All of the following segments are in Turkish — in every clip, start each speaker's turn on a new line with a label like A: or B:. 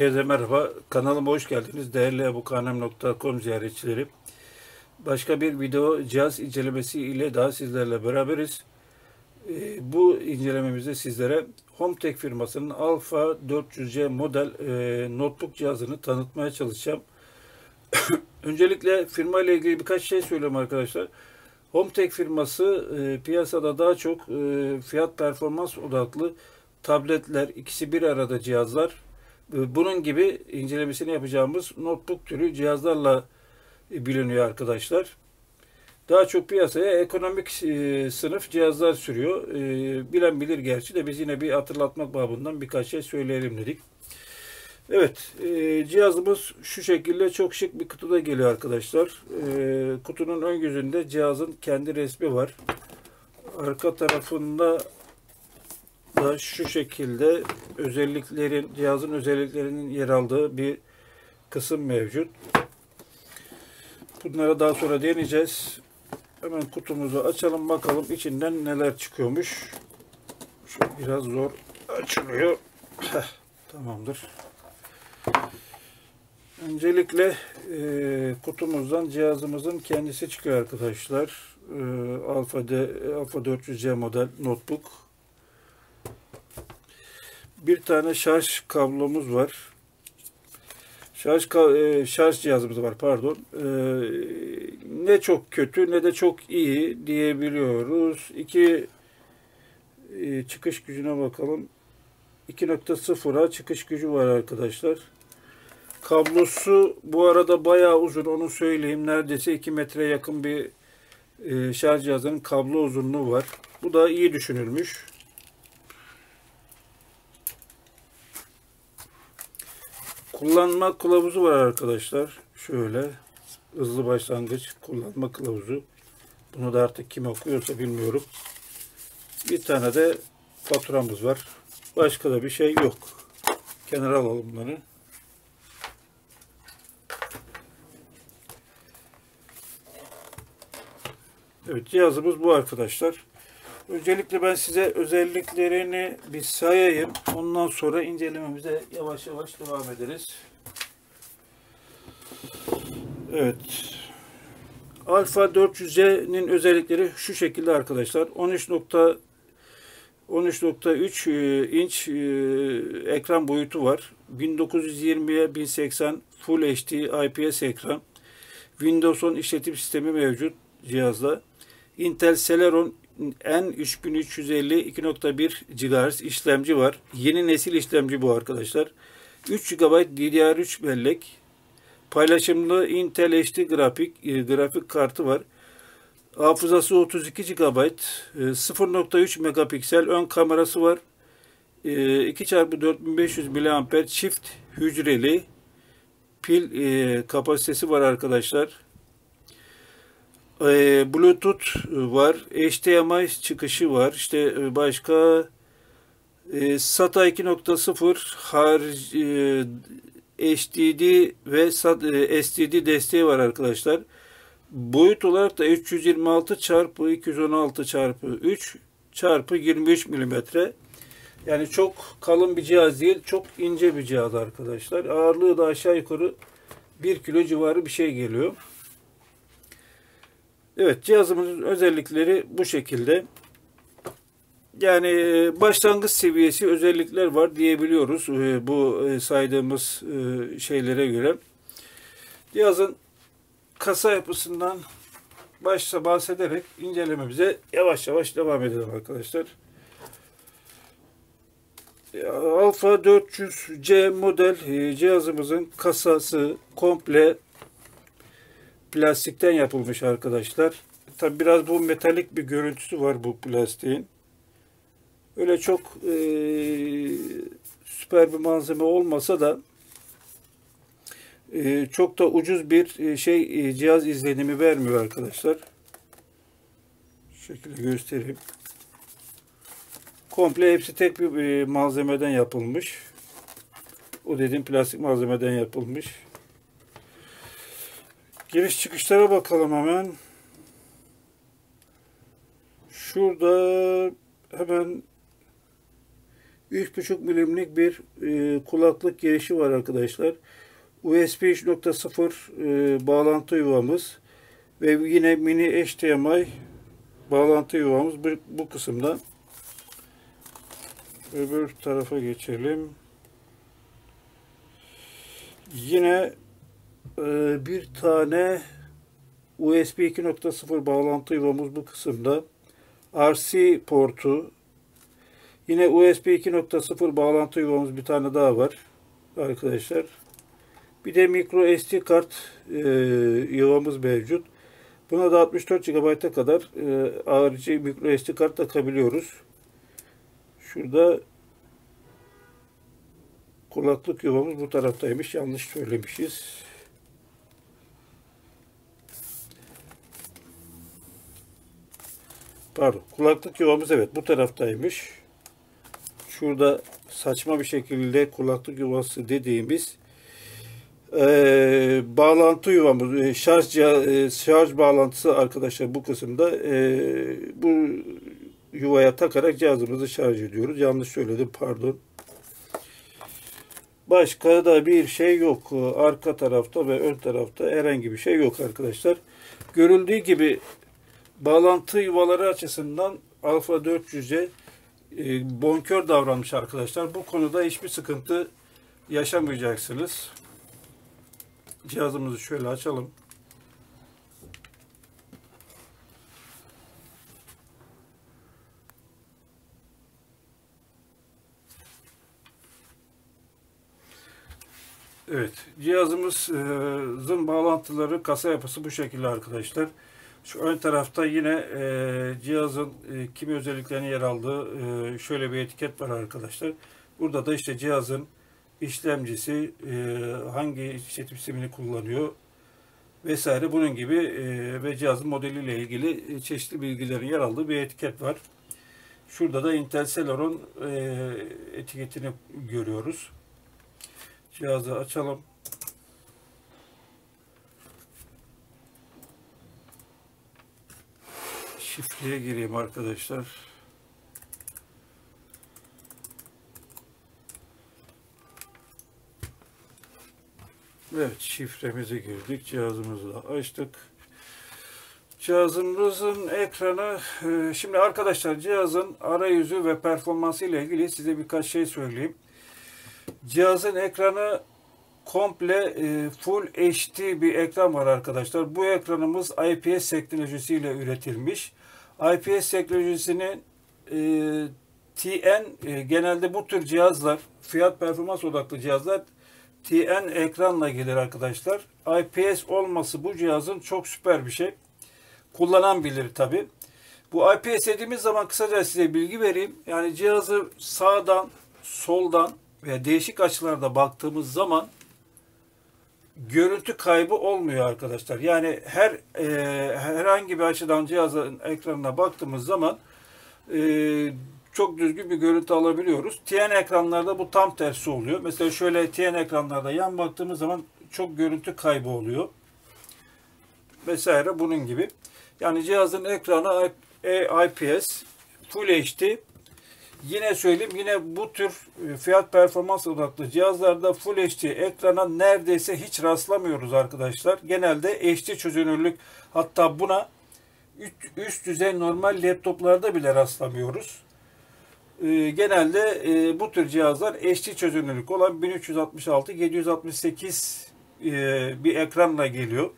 A: Herkese merhaba. Kanalıma hoş geldiniz. Değerli ebukanem.com ziyaretçileri. Başka bir video cihaz incelemesi ile daha sizlerle beraberiz. Ee, bu incelememizde sizlere Hometek firmasının Alpha 400C model e, notebook cihazını tanıtmaya çalışacağım. Öncelikle firma ile ilgili birkaç şey söyleyeyim arkadaşlar. Hometek firması e, piyasada daha çok e, fiyat performans odaklı tabletler, ikisi bir arada cihazlar bunun gibi incelemesini yapacağımız notebook türü cihazlarla biliniyor arkadaşlar. Daha çok piyasaya ekonomik e, sınıf cihazlar sürüyor. E, bilen bilir gerçi de biz yine bir hatırlatmak babından birkaç şey söyleyelim dedik. Evet, e, cihazımız şu şekilde çok şık bir kutuda geliyor arkadaşlar. kutunun ön yüzünde cihazın kendi resmi var. Arka tarafında da şu şekilde özelliklerin, cihazın özelliklerinin yer aldığı bir kısım mevcut. Bunlara daha sonra deneyeceğiz. Hemen kutumuzu açalım bakalım içinden neler çıkıyormuş. Şu biraz zor açılıyor. Heh, tamamdır. Öncelikle e, kutumuzdan cihazımızın kendisi çıkıyor arkadaşlar. E, Alfa, D, Alfa 400C model notebook bir tane şarj kablomuz var. Şarj e, şarj cihazımız var pardon. E, ne çok kötü ne de çok iyi diyebiliyoruz. İki e, çıkış gücüne bakalım. 2.0'a çıkış gücü var arkadaşlar. Kablosu bu arada bayağı uzun onu söyleyeyim. Neredeyse 2 metre yakın bir şarj cihazının kablo uzunluğu var. Bu da iyi düşünülmüş. Kullanma kılavuzu var arkadaşlar. Şöyle hızlı başlangıç kullanma kılavuzu. Bunu da artık kim okuyorsa bilmiyorum. Bir tane de faturamız var. Başka da bir şey yok. Kenara alalım bunları. Evet cihazımız bu arkadaşlar. Öncelikle ben size özelliklerini bir sayayım. Ondan sonra incelememize yavaş yavaş devam ederiz. Evet. Alfa 400C'nin özellikleri şu şekilde arkadaşlar. 13.3 13.3 e, inç e, ekran boyutu var. 1920'ye 1080 Full HD IPS ekran. Windows 10 işletim sistemi mevcut cihazda. Intel Celeron N3350 2.1 GHz işlemci var. Yeni nesil işlemci bu arkadaşlar. 3 GB DDR3 bellek. Paylaşımlı Intel HD grafik e, grafik kartı var. Hafızası 32 GB. 0.3 megapiksel ön kamerası var. 2x4500 mAh çift hücreli pil e, kapasitesi var arkadaşlar. E, Bluetooth var. HDMI çıkışı var. İşte e, başka e, SATA 2.0 harici HDD ve SAT, e, STD desteği var arkadaşlar. Boyut olarak da 326 çarpı 216 çarpı 3 çarpı 23 milimetre. Yani çok kalın bir cihaz değil, çok ince bir cihaz arkadaşlar. Ağırlığı da aşağı yukarı 1 kilo civarı bir şey geliyor. Evet cihazımızın özellikleri bu şekilde. Yani e, başlangıç seviyesi özellikler var diyebiliyoruz e, bu e, saydığımız şeylere göre. Cihazın kasa yapısından başta bahsederek incelememize yavaş yavaş devam edelim arkadaşlar. Alfa 400C model cihazımızın kasası komple plastikten yapılmış arkadaşlar. Tabi biraz bu metalik bir görüntüsü var bu plastiğin. Öyle çok e, süper bir malzeme olmasa da e, çok da ucuz bir e, şey e, cihaz izlenimi vermiyor arkadaşlar. Şu şekilde göstereyim. Komple hepsi tek bir e, malzemeden yapılmış. O dediğim plastik malzemeden yapılmış. Giriş çıkışlara bakalım hemen. Şurada hemen 3.5 milimlik bir e, kulaklık girişi var arkadaşlar. USB 3.0 e, bağlantı yuvamız ve yine mini HDMI bağlantı yuvamız bu, bu kısımda. Öbür tarafa geçelim. Yine bir tane USB 2.0 bağlantı yuvamız bu kısımda. RC portu. Yine USB 2.0 bağlantı yuvamız bir tane daha var arkadaşlar. Bir de micro SD kart e, yuvamız mevcut. Buna da 64 GB'a kadar e, harici micro SD kart takabiliyoruz. Şurada kulaklık yuvamız bu taraftaymış. Yanlış söylemişiz. Pardon. Kulaklık yuvamız evet bu taraftaymış. Şurada saçma bir şekilde kulaklık yuvası dediğimiz e, bağlantı yuvamız, e, şarj e, şarj bağlantısı arkadaşlar bu kısımda e, bu yuvaya takarak cihazımızı şarj ediyoruz. Yanlış söyledim pardon. Başka da bir şey yok. Arka tarafta ve ön tarafta herhangi bir şey yok arkadaşlar. Görüldüğü gibi bağlantı yuvaları açısından Alfa 400'e e, bonkör davranmış arkadaşlar. Bu konuda hiçbir sıkıntı yaşamayacaksınız. Cihazımızı şöyle açalım. Evet, cihazımızın bağlantıları, kasa yapısı bu şekilde arkadaşlar. Şu ön tarafta yine e, cihazın e, kimi özelliklerinin yer aldığı e, şöyle bir etiket var arkadaşlar. Burada da işte cihazın işlemcisi, e, hangi işletim sistemini kullanıyor vesaire bunun gibi e, ve cihazın modeliyle ilgili e, çeşitli bilgilerin yer aldığı bir etiket var. Şurada da Intel Celeron e, etiketini görüyoruz. Cihazı açalım. Şifreye gireyim arkadaşlar. Evet şifremizi girdik. Cihazımızı da açtık. Cihazımızın ekranı e, şimdi arkadaşlar cihazın arayüzü ve performansı ile ilgili size birkaç şey söyleyeyim. Cihazın ekranı komple e, Full HD bir ekran var arkadaşlar. Bu ekranımız IPS teknolojisiyle üretilmiş. IPS teknolojisinin e, TN e, genelde bu tür cihazlar fiyat performans odaklı cihazlar TN ekranla gelir arkadaşlar. IPS olması bu cihazın çok süper bir şey. Kullanan bilir tabi. Bu IPS dediğimiz zaman kısaca size bilgi vereyim. Yani cihazı sağdan, soldan veya değişik açılarda baktığımız zaman görüntü kaybı olmuyor arkadaşlar. Yani her e, herhangi bir açıdan cihazın ekranına baktığımız zaman e, çok düzgün bir görüntü alabiliyoruz. TN ekranlarda bu tam tersi oluyor. Mesela şöyle TN ekranlarda yan baktığımız zaman çok görüntü kaybı oluyor. Vesaire bunun gibi. Yani cihazın ekranı IPS Full HD Yine söyleyeyim yine bu tür e, fiyat performans odaklı cihazlarda Full HD ekrana neredeyse hiç rastlamıyoruz arkadaşlar. Genelde HD çözünürlük hatta buna üst düzey normal laptoplarda bile rastlamıyoruz. E, genelde e, bu tür cihazlar HD çözünürlük olan 1366 768 bir ekranla geliyor.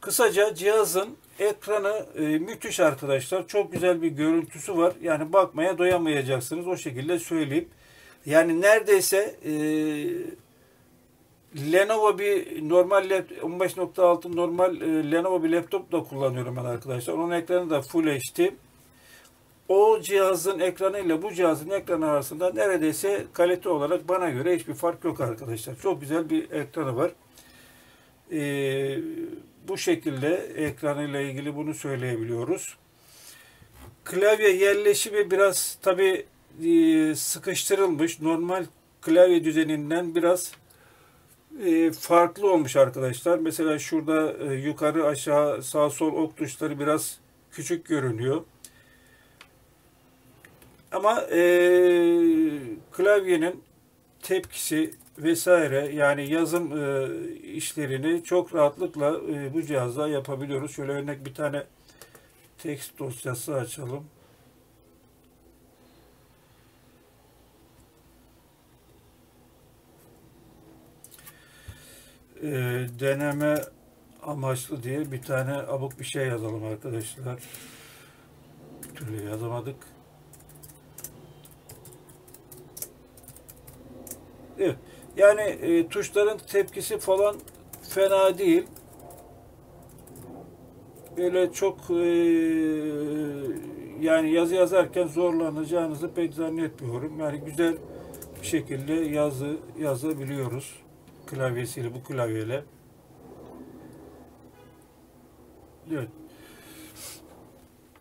A: Kısaca cihazın Ekranı e, müthiş arkadaşlar. Çok güzel bir görüntüsü var. Yani bakmaya doyamayacaksınız. O şekilde söyleyeyim. Yani neredeyse e, Lenovo bir normal 15.6 normal e, Lenovo bir laptop da kullanıyorum ben arkadaşlar. Onun ekranı da Full HD. O cihazın ekranı ile bu cihazın ekranı arasında neredeyse kalite olarak bana göre hiçbir fark yok arkadaşlar. Çok güzel bir ekranı var. Ee, bu şekilde ekranıyla ilgili bunu söyleyebiliyoruz. Klavye yerleşimi biraz tabi e, sıkıştırılmış. Normal klavye düzeninden biraz e, farklı olmuş arkadaşlar. Mesela şurada e, yukarı aşağı sağ sol ok tuşları biraz küçük görünüyor. Ama e, klavyenin tepkisi vesaire yani yazım e, işlerini çok rahatlıkla e, bu cihazda yapabiliyoruz. Şöyle örnek bir tane text dosyası açalım. E, deneme amaçlı diye bir tane abuk bir şey yazalım arkadaşlar. Bir türlü yazamadık. Evet. Yani e, tuşların tepkisi falan fena değil. Böyle çok e, yani yazı yazarken zorlanacağınızı pek zannetmiyorum. Yani güzel bir şekilde yazı yazabiliyoruz klavyesiyle bu klavyeyle. Evet.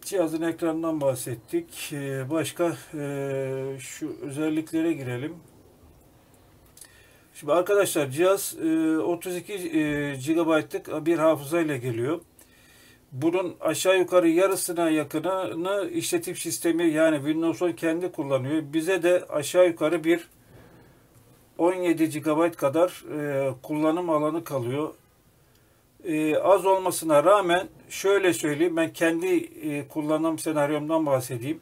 A: Cihazın ekranından bahsettik. Ee, başka e, şu özelliklere girelim. Şimdi arkadaşlar cihaz 32 e, GB'lık bir hafızayla geliyor. Bunun aşağı yukarı yarısına yakınını işletim sistemi yani Windows 10 kendi kullanıyor. Bize de aşağı yukarı bir 17 GB kadar e, kullanım alanı kalıyor. E, az olmasına rağmen şöyle söyleyeyim ben kendi e, kullanım senaryomdan bahsedeyim.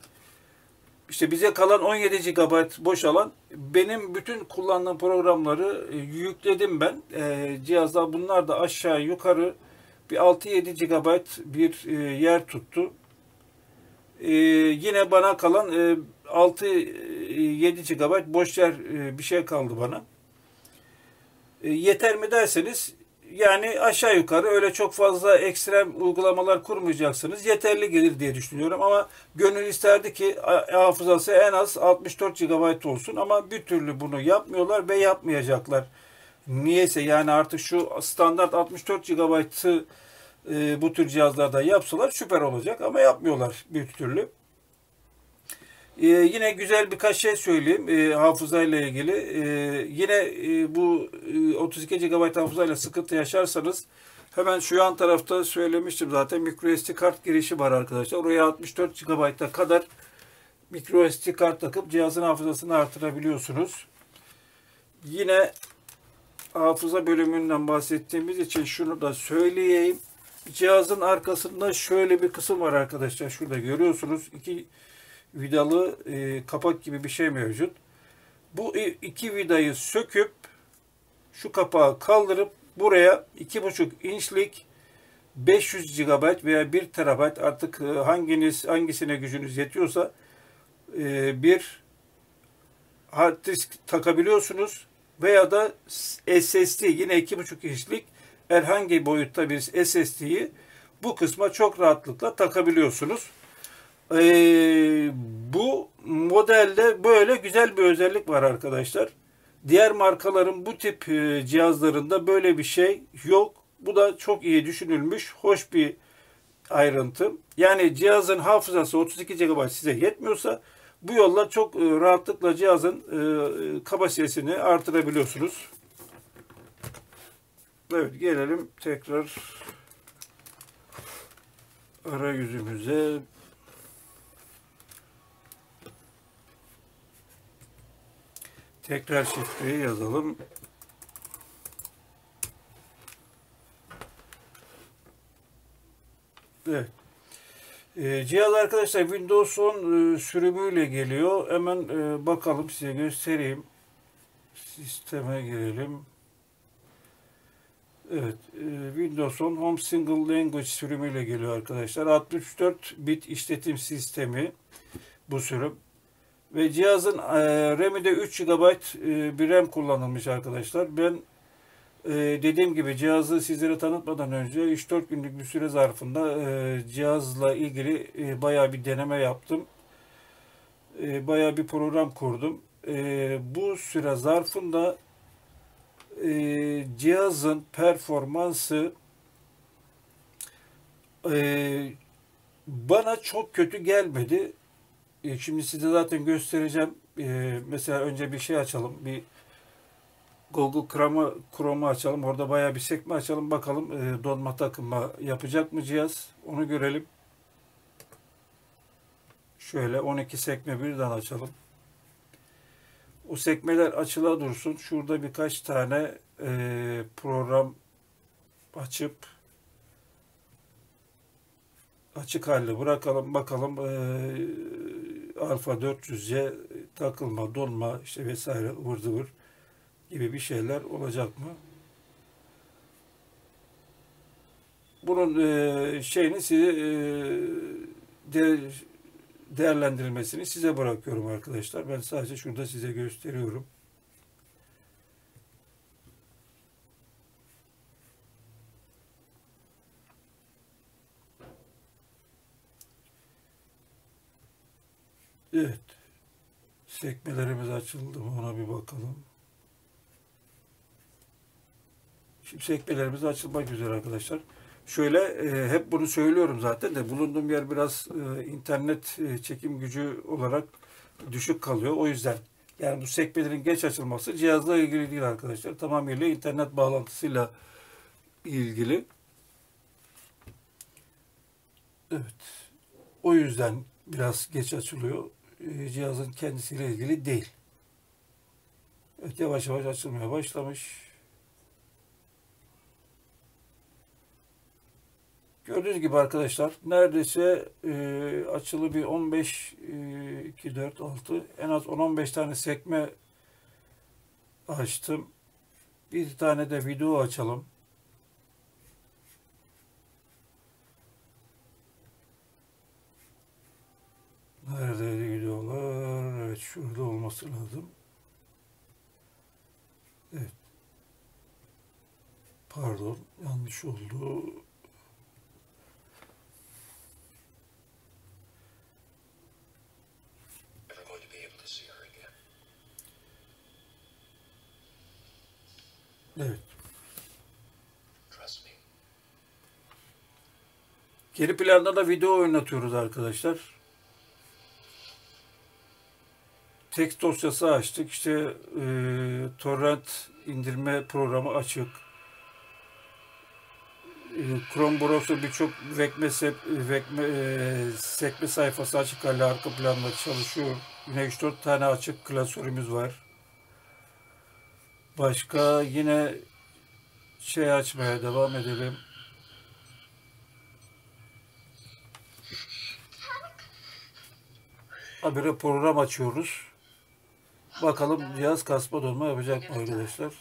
A: İşte bize kalan 17 GB boş alan benim bütün kullandığım programları e, yükledim ben. E, cihazda bunlar da aşağı yukarı bir 6-7 GB bir e, yer tuttu. E, yine bana kalan e, 6-7 GB boş yer e, bir şey kaldı bana. E, yeter mi derseniz yani aşağı yukarı öyle çok fazla ekstrem uygulamalar kurmayacaksınız. Yeterli gelir diye düşünüyorum ama gönül isterdi ki hafızası en az 64 GB olsun ama bir türlü bunu yapmıyorlar ve yapmayacaklar. Niyeyse yani artık şu standart 64 GB'ı e, bu tür cihazlarda yapsalar süper olacak ama yapmıyorlar bir türlü. Ee, yine güzel birkaç şey söyleyeyim e, hafızayla ilgili. E, yine e, bu e, 32 GB hafızayla sıkıntı yaşarsanız hemen şu yan tarafta söylemiştim zaten microSD kart girişi var arkadaşlar. Oraya 64 GB'a kadar microSD kart takıp cihazın hafızasını artırabiliyorsunuz. Yine hafıza bölümünden bahsettiğimiz için şunu da söyleyeyim. Cihazın arkasında şöyle bir kısım var arkadaşlar. Şurada görüyorsunuz. İki vidalı e, kapak gibi bir şey mevcut. Bu iki vidayı söküp şu kapağı kaldırıp buraya 2,5 inçlik 500 GB veya 1 TB artık e, hanginiz hangisine gücünüz yetiyorsa e, bir hard disk takabiliyorsunuz veya da SSD yine 2,5 inçlik herhangi boyutta bir SSD'yi bu kısma çok rahatlıkla takabiliyorsunuz. Ee, bu modelde böyle güzel bir özellik var arkadaşlar. Diğer markaların bu tip e, cihazlarında böyle bir şey yok. Bu da çok iyi düşünülmüş, hoş bir ayrıntı. Yani cihazın hafızası 32 GB size yetmiyorsa bu yolla çok e, rahatlıkla cihazın e, kapasitesini artırabiliyorsunuz. Evet gelelim tekrar arayüzümüze. Tekrar şifreyi yazalım. Evet. E, cihaz arkadaşlar Windows 10 e, sürümüyle geliyor. Hemen e, bakalım size göstereyim. Sisteme girelim. Evet, e, Windows 10 Home Single Language sürümüyle geliyor arkadaşlar. 64 bit işletim sistemi bu sürüm. Ve cihazın e, RAM'i de 3 GB e, bir RAM kullanılmış arkadaşlar. Ben e, dediğim gibi cihazı sizlere tanıtmadan önce 3-4 günlük bir süre zarfında e, cihazla ilgili e, bayağı bir deneme yaptım. E, bayağı bir program kurdum. E, bu süre zarfında e, cihazın performansı e, bana çok kötü gelmedi. E, şimdi size zaten göstereceğim. E, mesela önce bir şey açalım. Bir Google Chrome'u Chrome açalım. Orada bayağı bir sekme açalım. Bakalım e, donma takımı yapacak mı cihaz? Onu görelim. Şöyle 12 sekme birden açalım. O sekmeler açıla dursun. Şurada birkaç tane e, program açıp açık halde bırakalım bakalım e, alfa 400'e takılma, donma işte vesaire ıvır zıvır gibi bir şeyler olacak mı? Bunun e, şeyini size e, de, değerlendirilmesini size bırakıyorum arkadaşlar. Ben sadece şurada size gösteriyorum. Evet. Sekmelerimiz açıldı mı ona bir bakalım. Şimdi sekmelerimiz açılmak üzere arkadaşlar. Şöyle e, hep bunu söylüyorum zaten de bulunduğum yer biraz e, internet e, çekim gücü olarak düşük kalıyor. O yüzden yani bu sekmelerin geç açılması cihazla ilgili değil arkadaşlar. Tamamıyla internet bağlantısıyla ilgili. Evet. O yüzden biraz geç açılıyor. E, cihazın kendisiyle ilgili değil. Evet yavaş yavaş açılmaya başlamış. Gördüğünüz gibi arkadaşlar neredeyse e, açılı bir 15 e, 2 4 6 en az 10-15 tane sekme açtım. Bir tane de video açalım. Neredeydi videolar? Evet şurada olması lazım. Evet. Pardon yanlış oldu. Evet. Geri planda da video oynatıyoruz arkadaşlar. Text dosyası açtık. İşte e, torrent indirme programı açık. E, Chrome browser birçok vekme, sep, vekme e, sekme sayfası açık halde arka planda çalışıyor. Yine 3-4 tane açık klasörümüz var. Başka yine şey açmaya devam edelim. Habire program açıyoruz. Bakalım cihaz kasma donma yapacak mı arkadaşlar?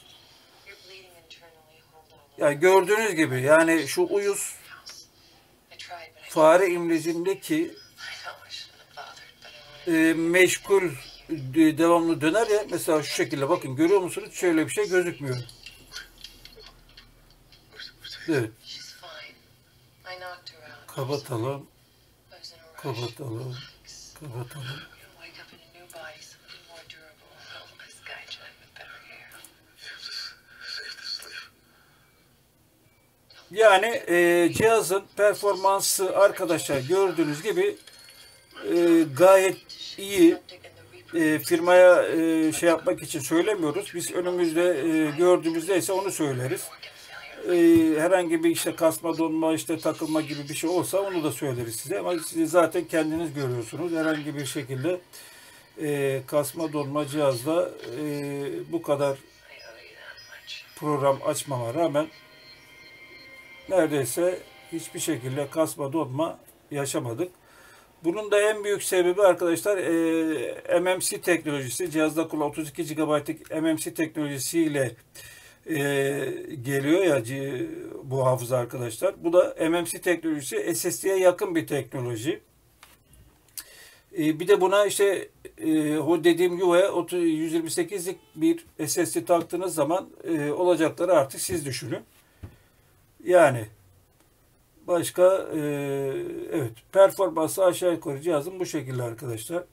A: Yani gördüğünüz gibi yani şu uyuz fare imlecindeki e, meşgul de- devamlı döner ya mesela şu şekilde bakın görüyor musunuz? Şöyle bir şey gözükmüyor. Evet kapatalım kapatalım kapatalım. Yani e, cihazın performansı arkadaşlar gördüğünüz gibi e, gayet iyi. E, firmaya e, şey yapmak için söylemiyoruz. Biz önümüzde e, gördüğümüzde ise onu söyleriz. E, herhangi bir işte kasma, donma, işte takılma gibi bir şey olsa onu da söyleriz size. Ama siz zaten kendiniz görüyorsunuz. Herhangi bir şekilde e, kasma, donma cihazla e, bu kadar program açmama rağmen neredeyse hiçbir şekilde kasma, donma yaşamadık. Bunun da en büyük sebebi arkadaşlar e, MMC teknolojisi. Cihazda kullan 32 GB'lık MMC teknolojisiyle e, geliyor ya bu hafıza arkadaşlar. Bu da MMC teknolojisi SSD'ye yakın bir teknoloji. E, bir de buna işte e, o dediğim gibi 30 128'lik bir SSD taktığınız zaman e, olacakları artık siz düşünün. Yani Başka e, evet performansı aşağı yukarı cihazın bu şekilde arkadaşlar.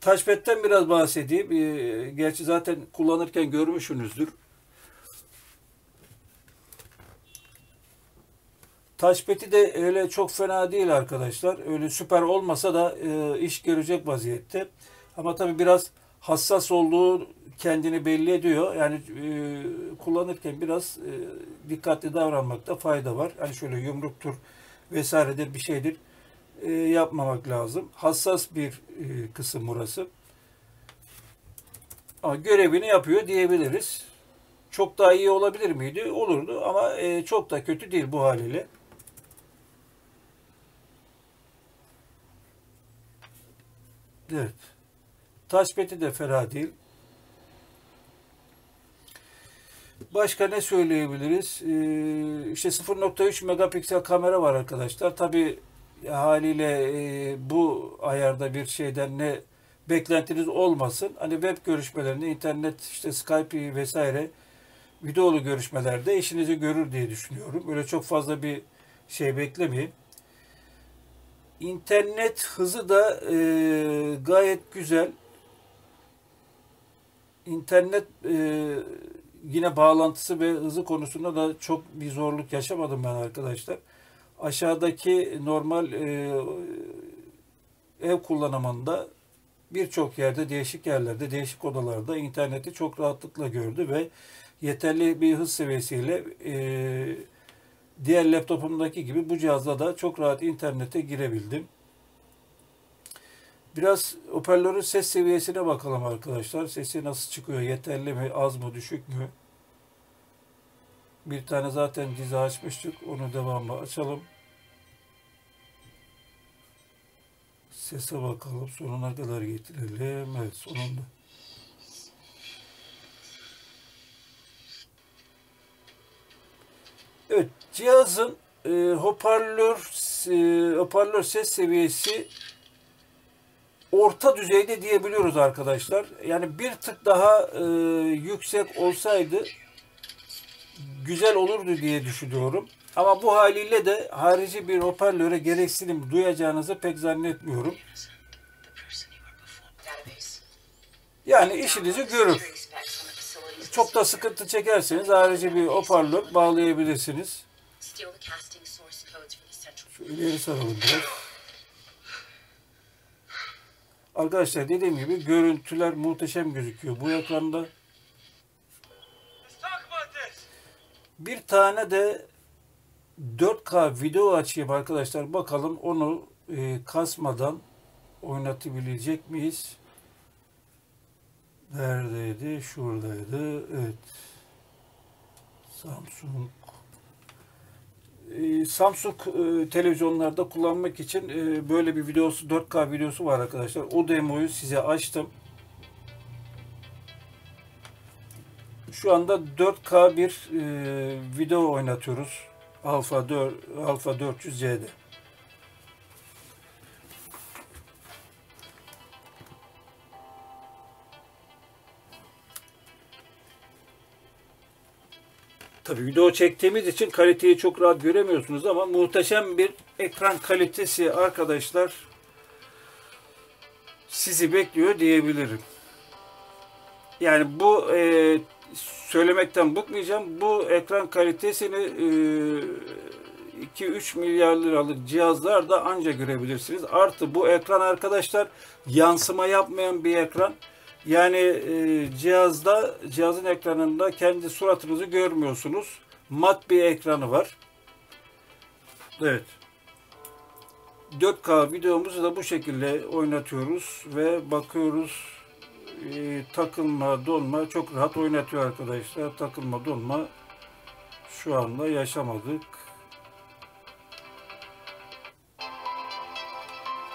A: Touchpad'den biraz bahsedeyim. E, gerçi zaten kullanırken görmüşsünüzdür. Touchpad'i de öyle çok fena değil arkadaşlar. Öyle süper olmasa da e, iş görecek vaziyette. Ama tabii biraz hassas olduğu kendini belli ediyor. Yani e, kullanırken biraz e, dikkatli davranmakta fayda var. Hani şöyle yumruktur vesairedir bir şeydir. e, yapmamak lazım. Hassas bir e, kısım burası. Ama görevini yapıyor diyebiliriz. Çok daha iyi olabilir miydi? Olurdu ama e, çok da kötü değil bu haliyle. Evet. Touchpad'i de fena değil. Başka ne söyleyebiliriz? Ee, işte 0.3 megapiksel kamera var arkadaşlar. Tabi haliyle e, bu ayarda bir şeyden ne beklentiniz olmasın. Hani web görüşmelerinde, internet, işte Skype vesaire videolu görüşmelerde işinizi görür diye düşünüyorum. Böyle çok fazla bir şey beklemeyin. İnternet hızı da e, gayet güzel. İnternet e, yine bağlantısı ve hızı konusunda da çok bir zorluk yaşamadım ben arkadaşlar. Aşağıdaki normal e, ev kullanımında birçok yerde, değişik yerlerde, değişik odalarda interneti çok rahatlıkla gördü ve yeterli bir hız seviyesiyle e, diğer laptopumdaki gibi bu cihazda da çok rahat internete girebildim. Biraz hoparlörün ses seviyesine bakalım arkadaşlar. Sesi nasıl çıkıyor? Yeterli mi? Az mı? Düşük mü? Bir tane zaten dizi açmıştık. Onu devamlı açalım. Sese bakalım. Sonuna kadar getirelim. Evet sonunda. Evet cihazın e, hoparlör e, hoparlör ses seviyesi orta düzeyde diyebiliyoruz arkadaşlar. Yani bir tık daha e, yüksek olsaydı güzel olurdu diye düşünüyorum. Ama bu haliyle de harici bir hoparlöre gereksinim duyacağınızı pek zannetmiyorum. Yani işinizi görür. Çok da sıkıntı çekerseniz harici bir hoparlör bağlayabilirsiniz. Şu ileri saralım biraz. Arkadaşlar dediğim gibi görüntüler muhteşem gözüküyor bu ekranda. Bir tane de 4K video açayım arkadaşlar. Bakalım onu e, kasmadan oynatabilecek miyiz? Neredeydi? Şuradaydı. Evet. Samsung. E, Samsung e, televizyonlarda kullanmak için e, böyle bir videosu 4K videosu var arkadaşlar. O demoyu size açtım. Şu anda 4K bir e, video oynatıyoruz. Alpha 4 Alpha 400C'de. Tabii video çektiğimiz için kaliteyi çok rahat göremiyorsunuz ama muhteşem bir ekran kalitesi arkadaşlar sizi bekliyor diyebilirim. Yani bu e, söylemekten bıkmayacağım. Bu ekran kalitesini e, 2-3 milyar liralık cihazlarda anca görebilirsiniz. Artı bu ekran arkadaşlar yansıma yapmayan bir ekran. Yani e, cihazda cihazın ekranında kendi suratınızı görmüyorsunuz. Mat bir ekranı var. Evet. 4K videomuzu da bu şekilde oynatıyoruz ve bakıyoruz e, takılma, donma çok rahat oynatıyor arkadaşlar. Takılma, donma şu anda yaşamadık.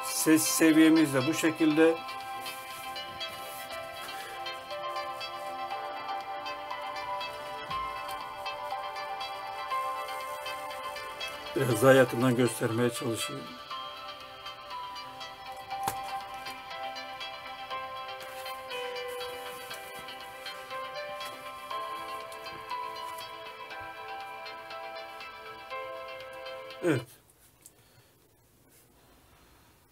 A: Ses seviyemiz de bu şekilde. Biraz daha göstermeye çalışayım. Evet.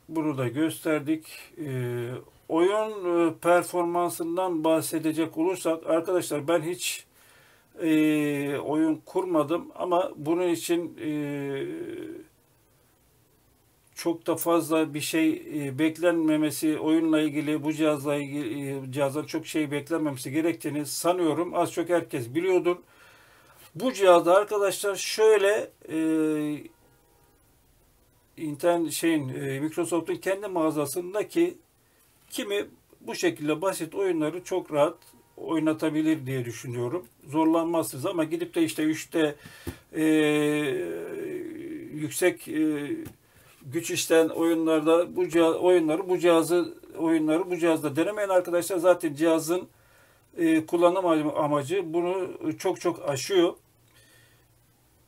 A: Bunu da gösterdik. Ee, oyun e, performansından bahsedecek olursak arkadaşlar ben hiç e, oyun kurmadım ama bunun için e, çok da fazla bir şey e, beklenmemesi oyunla ilgili bu cihazla ilgili e, cihazdan çok şey beklenmemesi gerektiğini sanıyorum. Az çok herkes biliyordur. Bu cihazda arkadaşlar şöyle e, internet şeyin e, Microsoft'un kendi mağazasındaki kimi bu şekilde basit oyunları çok rahat oynatabilir diye düşünüyorum. Zorlanmazsınız ama gidip de işte 3'te e, yüksek e, güç işten oyunlarda bu cihaz, oyunları bu cihazı oyunları bu cihazda denemeyen arkadaşlar zaten cihazın e, kullanım amacı bunu çok çok aşıyor.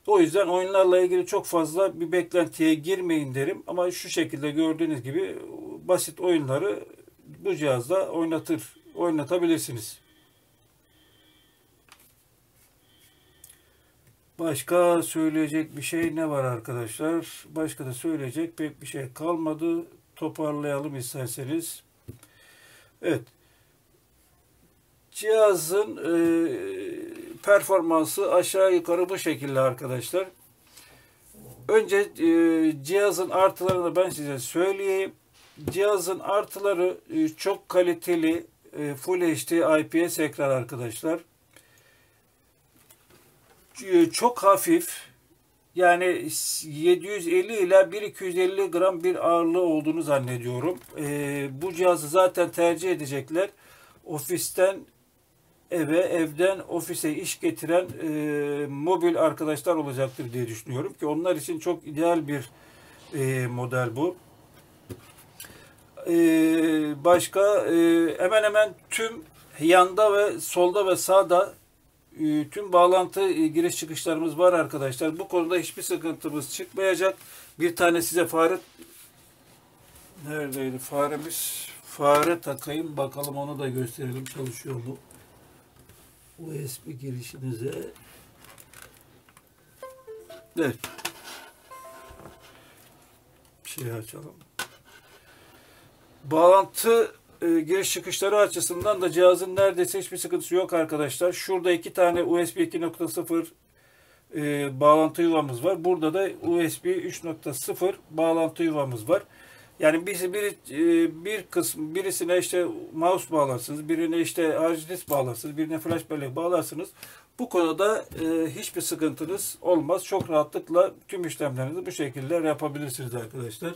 A: O yüzden oyunlarla ilgili çok fazla bir beklentiye girmeyin derim. Ama şu şekilde gördüğünüz gibi basit oyunları bu cihazda oynatır, oynatabilirsiniz. Başka söyleyecek bir şey ne var arkadaşlar? Başka da söyleyecek pek bir şey kalmadı. Toparlayalım isterseniz. Evet. Cihazın e, performansı aşağı yukarı bu şekilde arkadaşlar. Önce e, cihazın artılarını ben size söyleyeyim. Cihazın artıları e, çok kaliteli e, Full HD IPS ekran arkadaşlar. E, çok hafif yani 750 ila 1250 gram bir ağırlığı olduğunu zannediyorum. E, bu cihazı zaten tercih edecekler. Ofisten eve, evden ofise iş getiren e, mobil arkadaşlar olacaktır diye düşünüyorum ki onlar için çok ideal bir e, model bu. E, başka e, hemen hemen tüm yanda ve solda ve sağda tüm bağlantı e, giriş çıkışlarımız var arkadaşlar. Bu konuda hiçbir sıkıntımız çıkmayacak. Bir tane size fare neredeydi faremiz? Fare takayım bakalım onu da gösterelim çalışıyor mu? USB girişinize evet bir şey açalım. Bağlantı e, giriş çıkışları açısından da cihazın neredeyse hiçbir sıkıntısı yok arkadaşlar. Şurada iki tane USB 2.0 e, bağlantı yuvamız var. Burada da USB 3.0 bağlantı yuvamız var. Yani birisi bir, e, bir kısım birisine işte mouse bağlarsınız, birine işte hard disk bağlarsınız, birine flash bellek bağlarsınız. Bu konuda e, hiçbir sıkıntınız olmaz. Çok rahatlıkla tüm işlemlerinizi bu şekilde yapabilirsiniz arkadaşlar.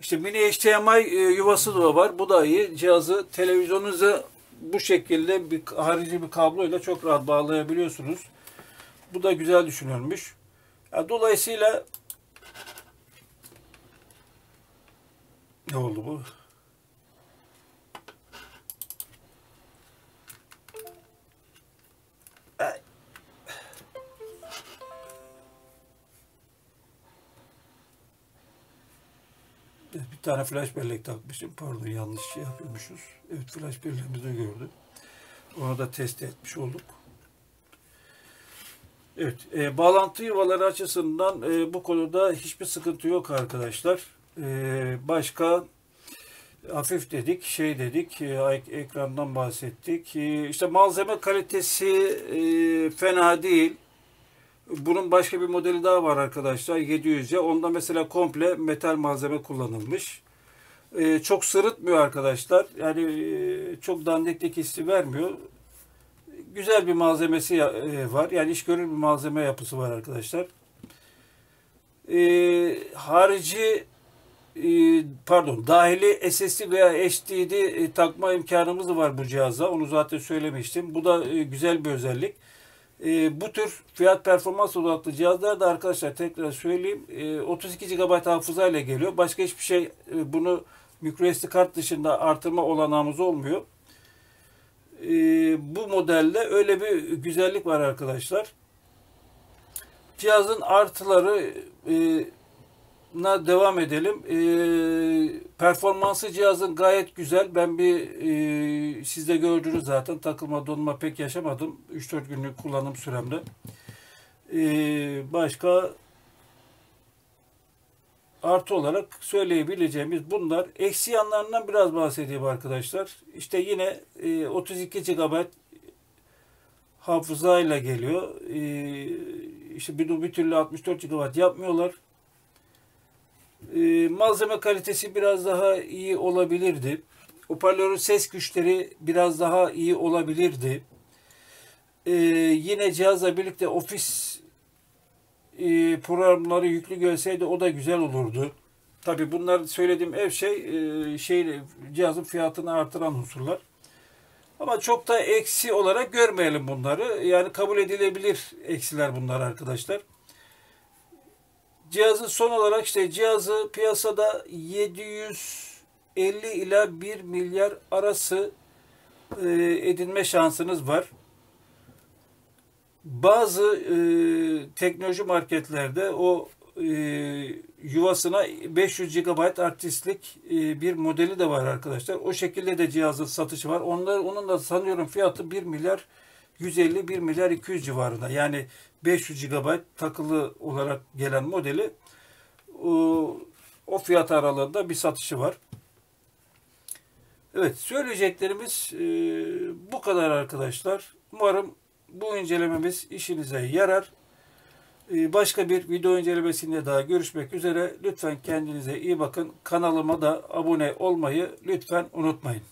A: İşte mini HDMI e, yuvası da var. Bu da iyi. Cihazı televizyonunuza bu şekilde bir harici bir kabloyla çok rahat bağlayabiliyorsunuz. Bu da güzel düşünülmüş. Yani dolayısıyla Ne oldu bu? Bir tane flash bellek takmışım. Pardon yanlış şey yapıyormuşuz. Evet flash belleğimizi gördüm. Onu da test etmiş olduk. Evet, e, bağlantı yuvaları açısından e, bu konuda hiçbir sıkıntı yok arkadaşlar. Ee, başka hafif dedik, şey dedik, e, ekrandan bahsettik. E, işte malzeme kalitesi e, fena değil. Bunun başka bir modeli daha var arkadaşlar 700'e. Onda mesela komple metal malzeme kullanılmış. E, çok sırıtmıyor arkadaşlar. Yani e, çok dandiklik hissi vermiyor. Güzel bir malzemesi e, var. Yani iş görür bir malzeme yapısı var arkadaşlar. E, harici ee, pardon dahili SSD veya HDD e, takma imkanımız var bu cihaza. Onu zaten söylemiştim. Bu da e, güzel bir özellik. E, bu tür fiyat performans odaklı cihazlar da arkadaşlar tekrar söyleyeyim 32 GB hafıza ile geliyor. Başka hiçbir şey bunu microSD kart dışında artırma olanağımız olmuyor. Bu modelde öyle bir güzellik var arkadaşlar. Cihazın artıları na devam edelim. E, performansı cihazın gayet güzel. Ben bir e, sizde gördünüz zaten takılma donma pek yaşamadım. 3-4 günlük kullanım süremde. E, başka artı olarak söyleyebileceğimiz bunlar. Eksi yanlarından biraz bahsedeyim arkadaşlar. İşte yine e, 32 GB hafızayla geliyor. E, işte bir, bir türlü 64 GB yapmıyorlar. Ee, malzeme kalitesi biraz daha iyi olabilirdi. Hoparlörün ses güçleri biraz daha iyi olabilirdi. Ee, yine cihazla birlikte ofis e, programları yüklü gelseydi o da güzel olurdu. Tabi bunlar söylediğim ev şey, e, şey cihazın fiyatını artıran unsurlar. Ama çok da eksi olarak görmeyelim bunları. Yani kabul edilebilir eksiler bunlar arkadaşlar. Cihazı son olarak işte cihazı piyasada 750 ila 1 milyar arası e, edinme şansınız var. Bazı e, teknoloji marketlerde o e, yuvasına 500 GB artistlik e, bir modeli de var arkadaşlar. O şekilde de cihazın satışı var. Onlar, onun da sanıyorum fiyatı 1 milyar 150 1 milyar 200 civarında. Yani 500 GB takılı olarak gelen modeli o, fiyat aralığında bir satışı var. Evet söyleyeceklerimiz e, bu kadar arkadaşlar. Umarım bu incelememiz işinize yarar. E, başka bir video incelemesinde daha görüşmek üzere. Lütfen kendinize iyi bakın. Kanalıma da abone olmayı lütfen unutmayın.